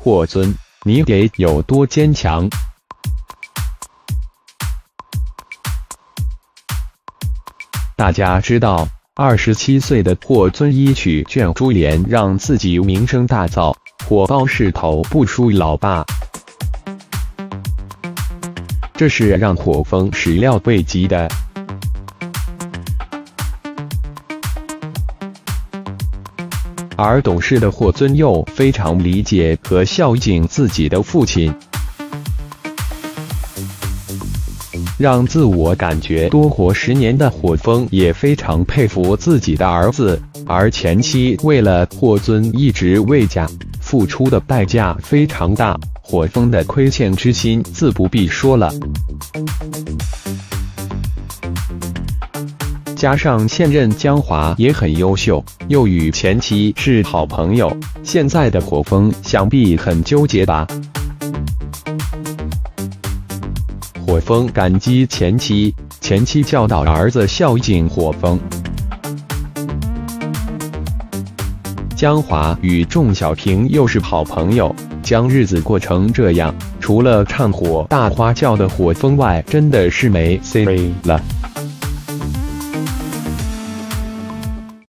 霍尊，你得有多坚强？大家知道，二十七岁的霍尊一曲《卷珠帘》，让自己名声大噪，火爆势头不输老爸。这是让火风始料未及的。而懂事的霍尊又非常理解和孝敬自己的父亲，让自我感觉多活十年的火风也非常佩服自己的儿子。而前妻为了霍尊一直未嫁，付出的代价非常大。火风的亏欠之心自不必说了，加上现任江华也很优秀，又与前妻是好朋友，现在的火风想必很纠结吧？火风感激前妻，前妻教导儿子孝敬火风。江华与仲小平又是好朋友。将日子过成这样，除了唱火大花轿的火风外，真的是没 C 位了。